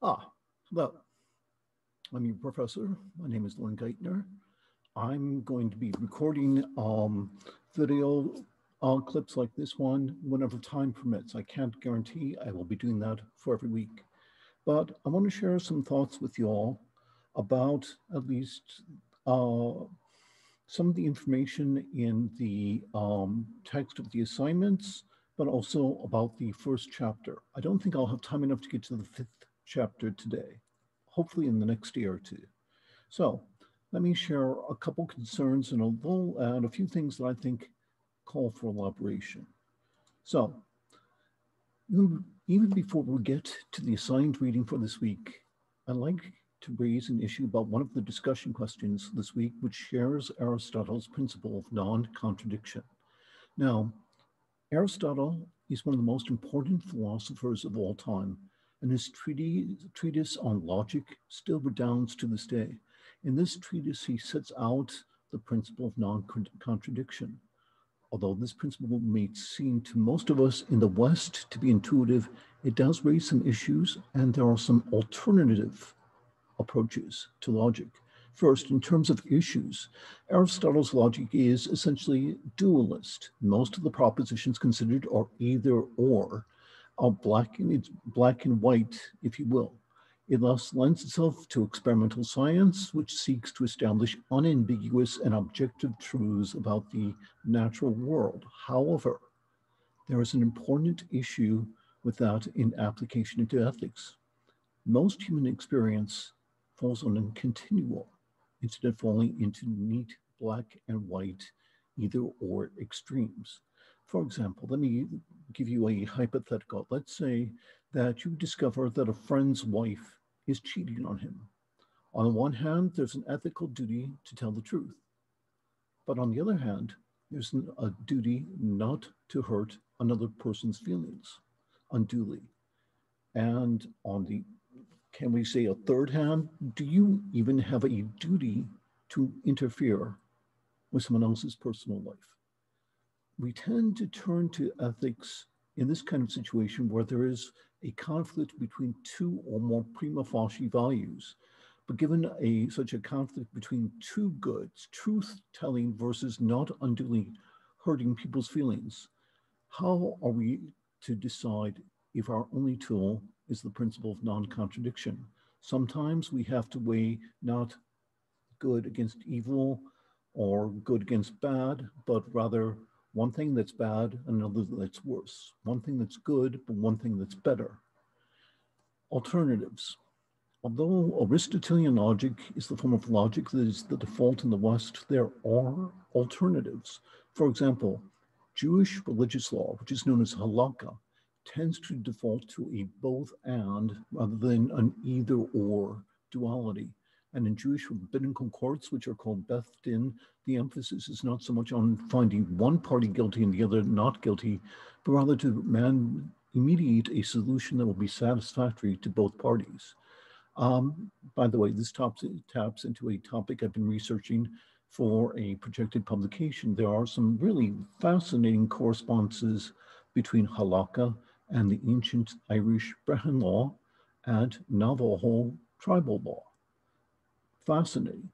Ah, hello. I'm your professor. My name is Lorin Geitner. I'm going to be recording um, video uh, clips like this one whenever time permits. I can't guarantee I will be doing that for every week. But I want to share some thoughts with you all about at least uh, some of the information in the um, text of the assignments, but also about the first chapter. I don't think I'll have time enough to get to the fifth chapter today, hopefully in the next year or two. So let me share a couple concerns and a little and a few things that I think call for elaboration. So even before we get to the assigned reading for this week, I'd like to raise an issue about one of the discussion questions this week, which shares Aristotle's principle of non-contradiction. Now, Aristotle is one of the most important philosophers of all time, and his treatise, treatise on logic still redounds to this day. In this treatise, he sets out the principle of non-contradiction. Although this principle may seem to most of us in the West to be intuitive, it does raise some issues, and there are some alternative approaches to logic. First, in terms of issues, Aristotle's logic is essentially dualist. Most of the propositions considered are either or, are black and, it's black and white, if you will. It thus lends itself to experimental science, which seeks to establish unambiguous and objective truths about the natural world. However, there is an important issue with that in application into ethics. Most human experience falls on a continuum instead of falling into neat black and white either or extremes. For example, let me give you a hypothetical. Let's say that you discover that a friend's wife is cheating on him. On the one hand, there's an ethical duty to tell the truth. But on the other hand, there's a duty not to hurt another person's feelings unduly. And on the can we say a third hand? Do you even have a duty to interfere with someone else's personal life? We tend to turn to ethics in this kind of situation where there is a conflict between two or more prima facie values. But given a such a conflict between two goods, truth telling versus not unduly hurting people's feelings, how are we to decide if our only tool is the principle of non-contradiction. Sometimes we have to weigh not good against evil or good against bad, but rather one thing that's bad, another that's worse. One thing that's good, but one thing that's better. Alternatives. Although Aristotelian logic is the form of logic that is the default in the West, there are alternatives. For example, Jewish religious law, which is known as halakha, tends to default to a both and rather than an either or duality. And in Jewish rabbinical courts, which are called Beth Din, the emphasis is not so much on finding one party guilty and the other not guilty, but rather to man mediate a solution that will be satisfactory to both parties. Um, by the way, this taps, taps into a topic I've been researching for a projected publication. There are some really fascinating correspondences between halakha and the ancient Irish Brehon law and Navajo tribal law. Fascinating.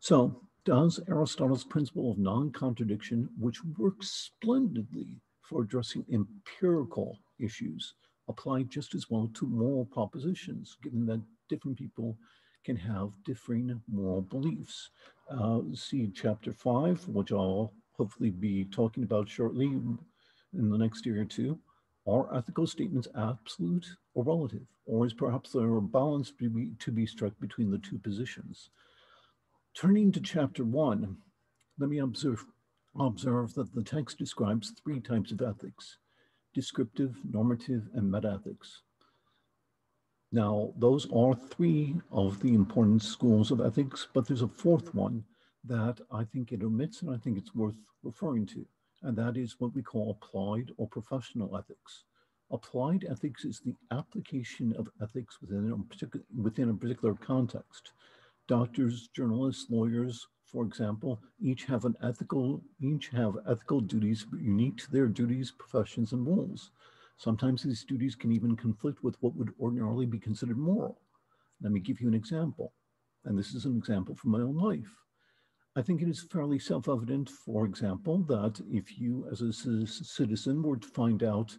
So does Aristotle's principle of non-contradiction, which works splendidly for addressing empirical issues, apply just as well to moral propositions, given that different people can have differing moral beliefs. Uh, see chapter five, which I'll hopefully be talking about shortly in the next year or two. Are ethical statements absolute or relative? Or is perhaps there a balance to be, to be struck between the two positions? Turning to chapter one, let me observe, observe that the text describes three types of ethics, descriptive, normative, and metaethics. Now, those are three of the important schools of ethics, but there's a fourth one that I think it omits and I think it's worth referring to and that is what we call applied or professional ethics. Applied ethics is the application of ethics within a particular, within a particular context. Doctors, journalists, lawyers, for example, each have an ethical, each have ethical duties unique to their duties, professions, and roles. Sometimes these duties can even conflict with what would ordinarily be considered moral. Let me give you an example. And this is an example from my own life. I think it is fairly self-evident, for example, that if you as a citizen were to find out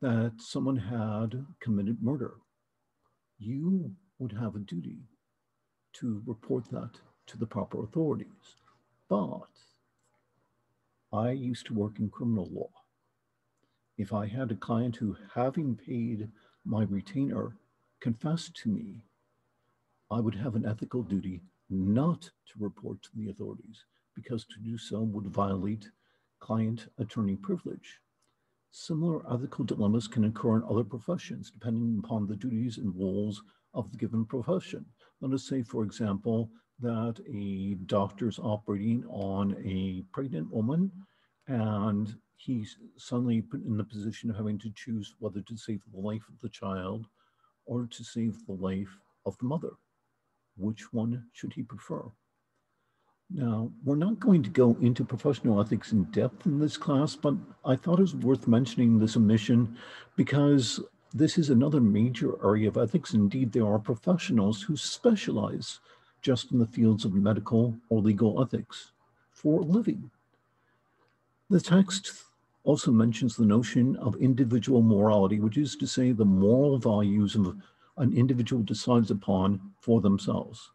that someone had committed murder, you would have a duty to report that to the proper authorities. But I used to work in criminal law. If I had a client who, having paid my retainer, confessed to me, I would have an ethical duty not to report to the authorities because to do so would violate client attorney privilege. Similar ethical dilemmas can occur in other professions depending upon the duties and roles of the given profession. Let us say, for example, that a doctor is operating on a pregnant woman and he's suddenly put in the position of having to choose whether to save the life of the child or to save the life of the mother. Which one should he prefer? Now, we're not going to go into professional ethics in depth in this class, but I thought it was worth mentioning this omission because this is another major area of ethics. Indeed, there are professionals who specialize just in the fields of medical or legal ethics for a living. The text also mentions the notion of individual morality, which is to say the moral values of an individual decides upon for themselves.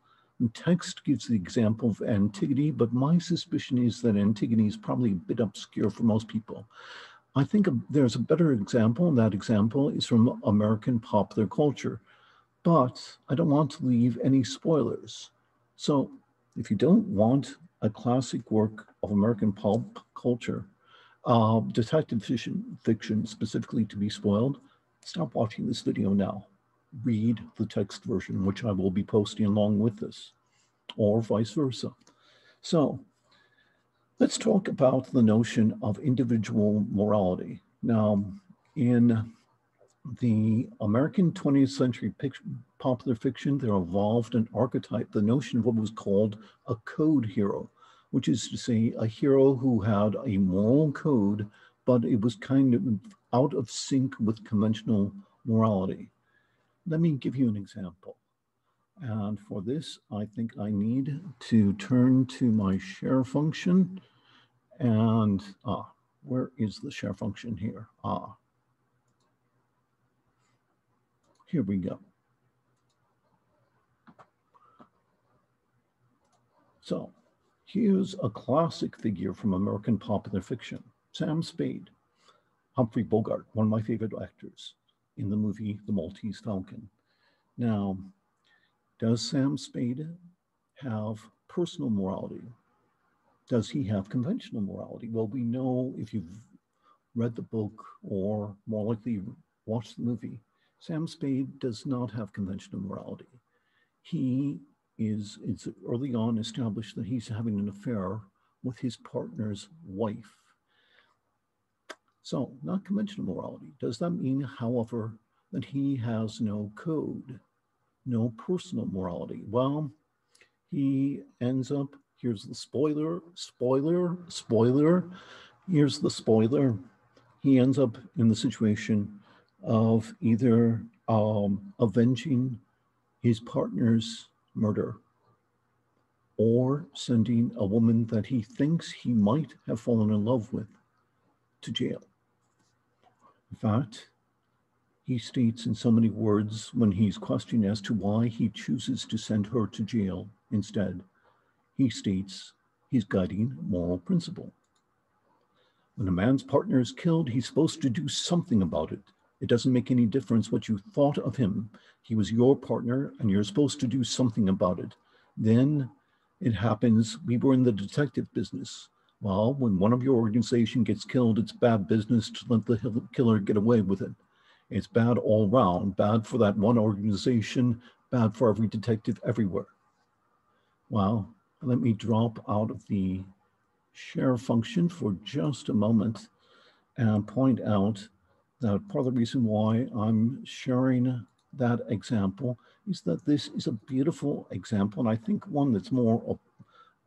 Text gives the example of Antigone, but my suspicion is that Antigone is probably a bit obscure for most people. I think there's a better example, and that example is from American popular culture. But I don't want to leave any spoilers. So if you don't want a classic work of American pulp culture, uh, detective fiction specifically to be spoiled, stop watching this video now read the text version, which I will be posting along with this, or vice versa. So let's talk about the notion of individual morality. Now, in the American 20th century popular fiction, there evolved an archetype, the notion of what was called a code hero, which is to say a hero who had a moral code, but it was kind of out of sync with conventional morality. Let me give you an example. And for this, I think I need to turn to my share function. And ah, where is the share function here? Ah, here we go. So here's a classic figure from American popular fiction, Sam Spade, Humphrey Bogart, one of my favorite actors in the movie The Maltese Falcon. Now, does Sam Spade have personal morality? Does he have conventional morality? Well, we know if you've read the book or more likely watched the movie, Sam Spade does not have conventional morality. He is, it's early on established that he's having an affair with his partner's wife. So, not conventional morality. Does that mean, however, that he has no code, no personal morality? Well, he ends up, here's the spoiler, spoiler, spoiler, here's the spoiler. He ends up in the situation of either um, avenging his partner's murder or sending a woman that he thinks he might have fallen in love with to jail. In fact, he states in so many words when he's questioned as to why he chooses to send her to jail instead. He states his guiding moral principle. When a man's partner is killed, he's supposed to do something about it. It doesn't make any difference what you thought of him. He was your partner, and you're supposed to do something about it. Then it happens. We were in the detective business. Well, when one of your organization gets killed, it's bad business to let the killer get away with it. It's bad all round, bad for that one organization, bad for every detective everywhere. Well, let me drop out of the share function for just a moment and point out that part of the reason why I'm sharing that example is that this is a beautiful example, and I think one that's more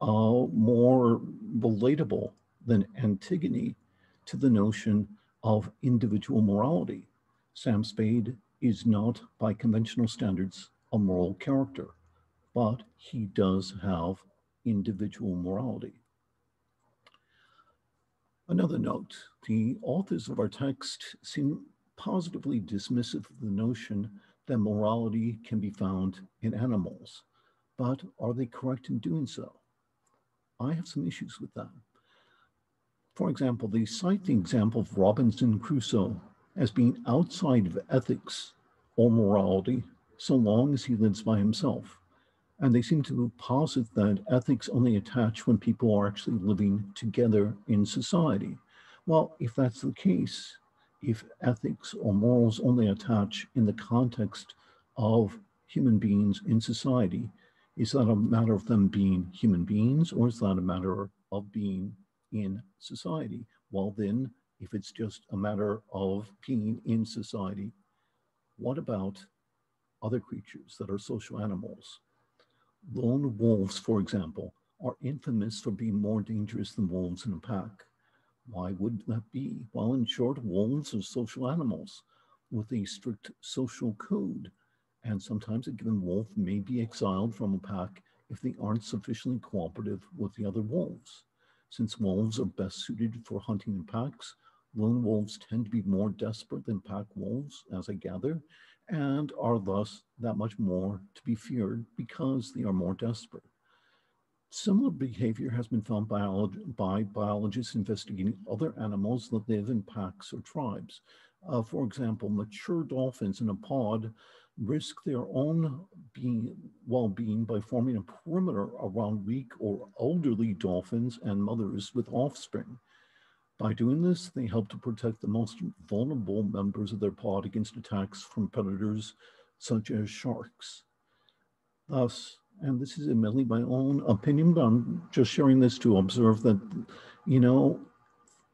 Uh, more relatable than Antigone to the notion of individual morality. Sam Spade is not, by conventional standards, a moral character, but he does have individual morality. Another note, the authors of our text seem positively dismissive of the notion that morality can be found in animals, but are they correct in doing so? I have some issues with that. For example, they cite the example of Robinson Crusoe as being outside of ethics or morality so long as he lives by himself. And they seem to posit that ethics only attach when people are actually living together in society. Well, if that's the case, if ethics or morals only attach in the context of human beings in society, is that a matter of them being human beings or is that a matter of being in society? Well, then, if it's just a matter of being in society, what about other creatures that are social animals? Lone wolves, for example, are infamous for being more dangerous than wolves in a pack. Why would that be? Well, in short, wolves are social animals with a strict social code, and sometimes a given wolf may be exiled from a pack if they aren't sufficiently cooperative with the other wolves. Since wolves are best suited for hunting in packs, lone wolves tend to be more desperate than pack wolves, as I gather, and are thus that much more to be feared because they are more desperate. Similar behavior has been found by biologists investigating other animals that live in packs or tribes. Uh, for example, mature dolphins in a pod risk their own being, well-being by forming a perimeter around weak or elderly dolphins and mothers with offspring. By doing this, they help to protect the most vulnerable members of their pod against attacks from predators such as sharks. Thus, and this is admittedly my own opinion, but I'm just sharing this to observe that, you know,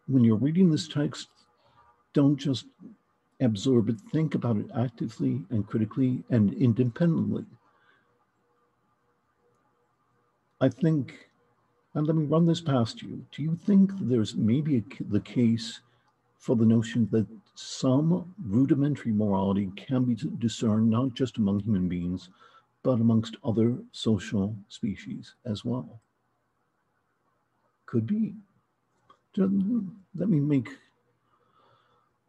when you're reading this text, don't just absorb it, think about it actively and critically and independently. I think and let me run this past you. Do you think there's maybe a, the case for the notion that some rudimentary morality can be discerned not just among human beings, but amongst other social species as well? Could be. Let me make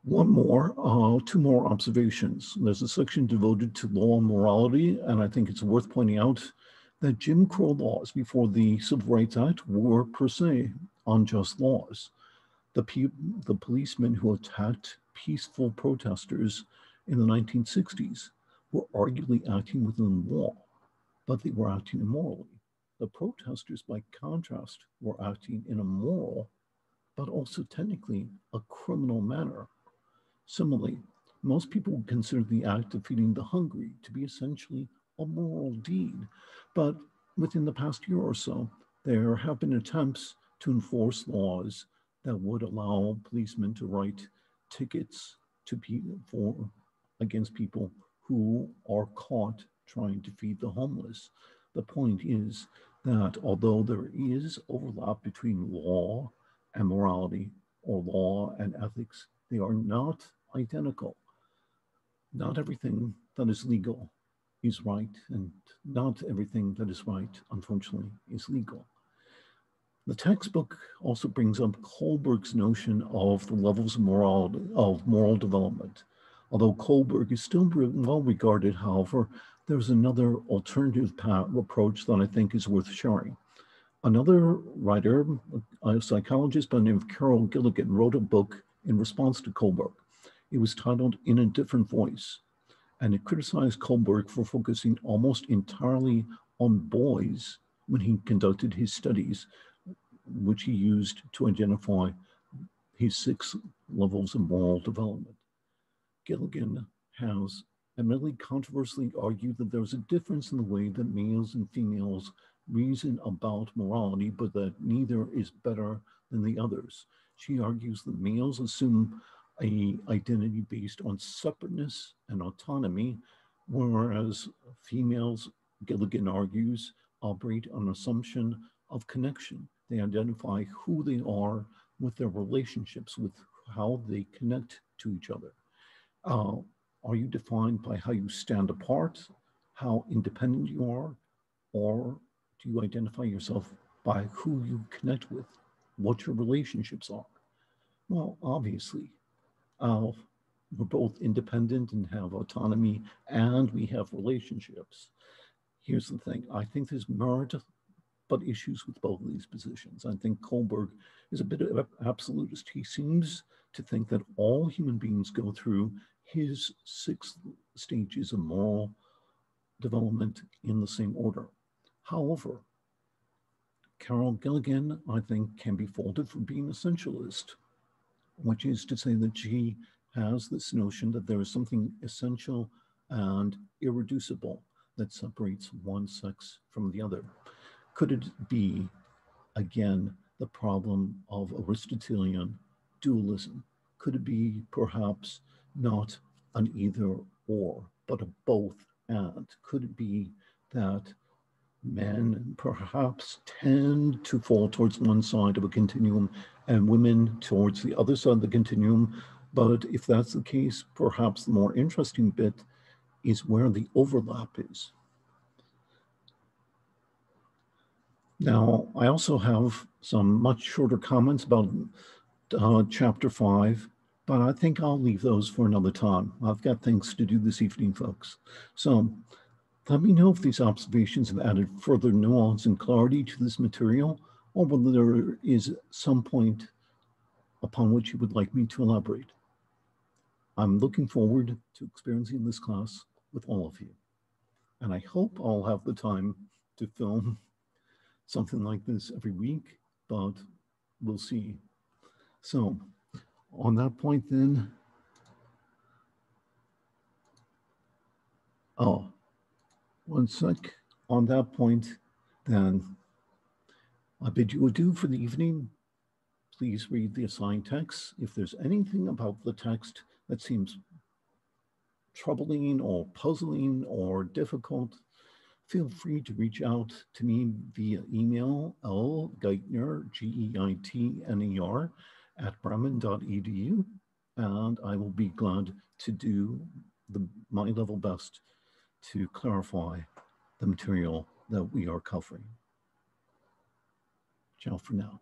one more, uh, two more observations. There's a section devoted to law and morality, and I think it's worth pointing out that Jim Crow laws before the Civil Rights Act were per se unjust laws. The, the policemen who attacked peaceful protesters in the 1960s were arguably acting within the law, but they were acting immorally. The protesters, by contrast, were acting in a moral, but also technically a criminal manner. Similarly, most people would consider the act of feeding the hungry to be essentially a moral deed. But within the past year or so, there have been attempts to enforce laws that would allow policemen to write tickets to people for against people who are caught trying to feed the homeless. The point is that although there is overlap between law and morality or law and ethics, they are not identical. Not everything that is legal is right, and not everything that is right, unfortunately, is legal. The textbook also brings up Kohlberg's notion of the levels of moral, of moral development. Although Kohlberg is still well regarded, however, there's another alternative approach that I think is worth sharing. Another writer, a psychologist by the name of Carol Gilligan, wrote a book in response to Kohlberg. It was titled In a Different Voice and it criticized Kohlberg for focusing almost entirely on boys when he conducted his studies, which he used to identify his six levels of moral development. Gilligan has admittedly controversially argued that there's a difference in the way that males and females reason about morality, but that neither is better than the others. She argues that males assume a identity based on separateness and autonomy, whereas females, Gilligan argues, operate on assumption of connection. They identify who they are with their relationships, with how they connect to each other. Uh, are you defined by how you stand apart, how independent you are, or do you identify yourself by who you connect with, what your relationships are? Well, obviously, we're both independent and have autonomy, and we have relationships. Here's the thing I think there's merit, but issues with both of these positions. I think Kohlberg is a bit of an absolutist. He seems to think that all human beings go through his six stages of moral development in the same order. However, Carol Gilligan, I think, can be faulted for being essentialist, which is to say that she has this notion that there is something essential and irreducible that separates one sex from the other. Could it be, again, the problem of Aristotelian dualism? Could it be perhaps not an either or, but a both and? Could it be that men perhaps tend to fall towards one side of a continuum and women towards the other side of the continuum? But if that's the case, perhaps the more interesting bit is where the overlap is. Now, I also have some much shorter comments about uh, chapter five, but I think I'll leave those for another time. I've got things to do this evening, folks. So let me know if these observations have added further nuance and clarity to this material, or whether there is some point upon which you would like me to elaborate. I'm looking forward to experiencing this class with all of you. And I hope I'll have the time to film something like this every week, but we'll see. So on that point then, oh, one sec. On that point, then I bid you adieu for the evening. Please read the assigned text. If there's anything about the text that seems troubling or puzzling or difficult, feel free to reach out to me via email, lgeitner, G-E-I-T-N-E-R, at bremen.edu, and I will be glad to do the, my level best to clarify the material that we are covering. Ciao for now.